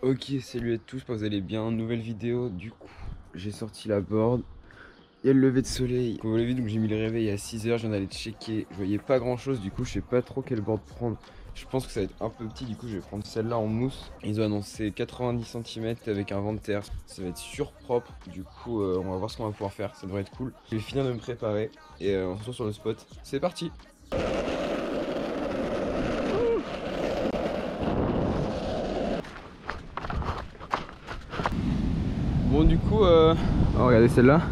Ok, salut à tous, vous allez bien. Nouvelle vidéo, du coup, j'ai sorti la board. Il y a le lever de soleil. Comme vous l'avez vu, donc j'ai mis le réveil à 6h, j'en allais checker. Je voyais pas grand chose, du coup, je sais pas trop quelle board prendre. Je pense que ça va être un peu petit, du coup, je vais prendre celle-là en mousse. Ils ont annoncé 90 cm avec un vent de terre. Ça va être surpropre, du coup, euh, on va voir ce qu'on va pouvoir faire. Ça devrait être cool. Je vais finir de me préparer et euh, on se retrouve sur le spot. C'est parti! Du coup, euh... oh, regardez celle-là.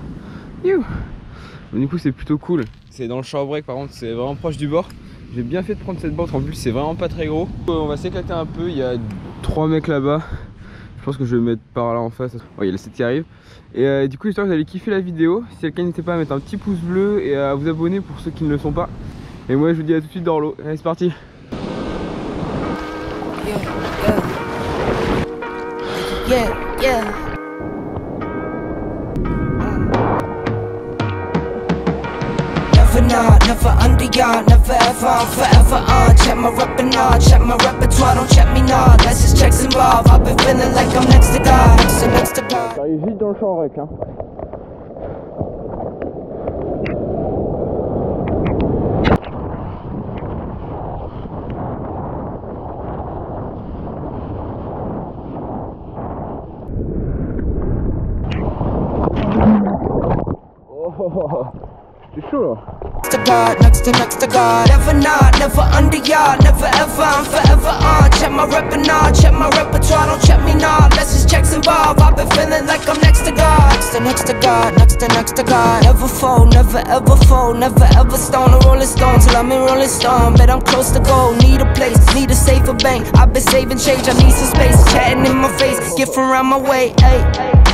Du coup c'est plutôt cool. C'est dans le shore break par contre, c'est vraiment proche du bord. J'ai bien fait de prendre cette board, en plus c'est vraiment pas très gros. Euh, on va s'éclater un peu, il y a trois mecs là-bas. Je pense que je vais me mettre par là en face. Oh, il y a le 7 qui arrive. Et euh, du coup j'espère que vous allez kiffer la vidéo. Si c'est le cas n'hésitez pas à mettre un petit pouce bleu et à vous abonner pour ceux qui ne le sont pas. Et moi je vous dis à tout de suite dans l'eau. Allez c'est parti Yeah, yeah. Yeah, Never not, never under yard, never ever, I'm forever on. Check my repertoire, uh, check my repertoire, don't check me now. That's just checks involved. I've been feeling like I'm next to God, next to next to God. J'arrive vite dans le champ rec hein. Oh, oh, oh. Là. Next to God, next to next to God. Never not, never under yard, never ever, I'm forever on. Check my repertoire, check my repertoire, don't check me now. Let's just checks involved. I've been feeling like I'm next to God. Next to next to God, next to next to God. Never fold, never ever fold, never ever stone a rolling stone till I'm in Rolling Stone. Bet I'm close to gold, need a place, need a safer bank. I've been saving change, I need some space. Chatting in my face, get from around my way, ayy.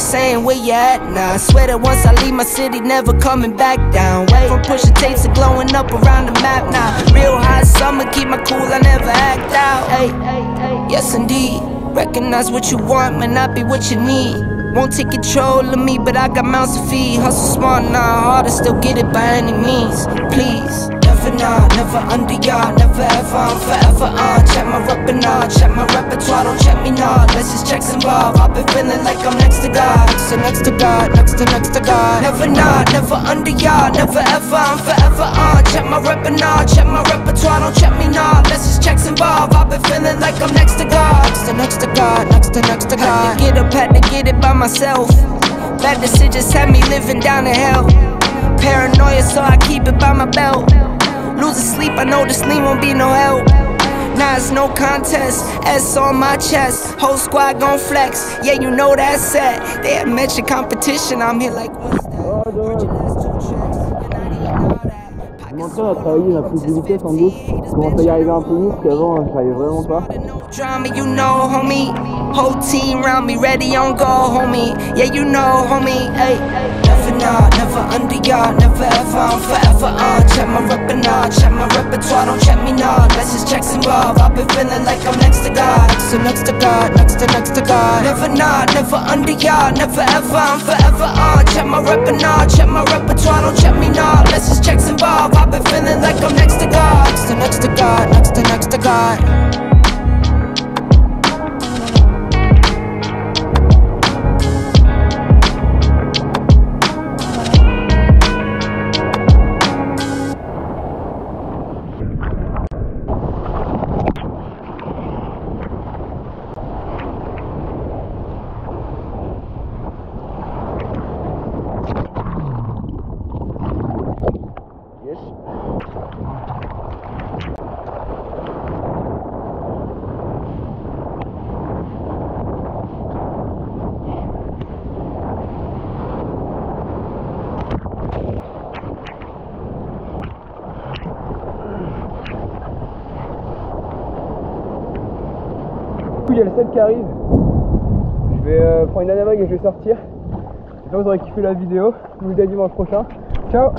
Saying, where you at now? I swear that once I leave my city, never coming back down. Wait from pushing tapes to glowing up around the map now. Real hot summer, keep my cool, I never act out. Hey, yes indeed. Recognize what you want, may not be what you need. Won't take control of me, but I got mouths to feed. Hustle smart, not hard to still get it by any means. Please. Never not, never under yard, never ever, I'm forever on. Check my repertoire, check my repertoire, don't check me now. Let's just checks involved. I've been feeling like I'm next to God, next to next to God, next to next to God. Never not, never under yard, never ever, I'm forever on. Check my repertoire, check my repertoire, don't check me now. Let's just checks involved. I've been feeling like I'm next to God, next to next to God, next to next to God. Had to get up, had to get it by myself. Bad decisions had me living down in hell. Paranoia, so I keep it by my belt. Losing sleep, I know this lean won't be no help. Nah, it's no contest. S on my chest. Whole squad gon' flex. Yeah, you know that's set. They had mentioned competition. I'm here like, what's that. À travailler de vitesse en douce. Je commence à y arriver un peu mieux parce qu'avant je travaillais vraiment pas. Drama, you know, homie. Whole team round me, ready on go, homie. Yeah, you know, homie. Hey, never not, never under yard, never ever, I'm forever on. Check my repertoire, check my repertoire, don't check me now. Just checks involved. I've been feeling like I'm next to God, next to next to God, next to next to God. Never not, never under yard, never ever, I'm forever on. Check my repertoire, check my repertoire, don't check me now. Just checks involved. il y a le 7 qui arrive. Je vais euh, prendre une anamague et je vais sortir. J'espère que vous aurez kiffé la vidéo. Je vous dis à dimanche prochain. Ciao